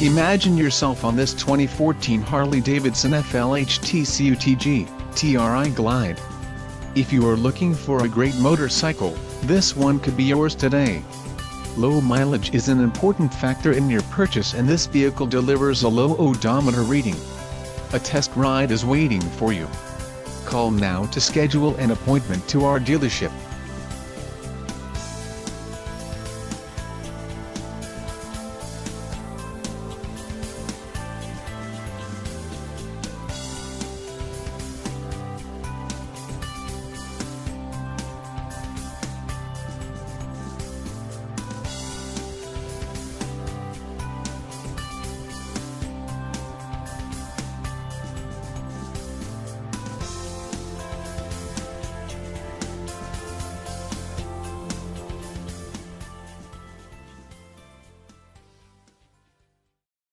Imagine yourself on this 2014 Harley-Davidson FLHT CUTG, TRI Glide. If you are looking for a great motorcycle, this one could be yours today. Low mileage is an important factor in your purchase and this vehicle delivers a low odometer reading. A test ride is waiting for you. Call now to schedule an appointment to our dealership.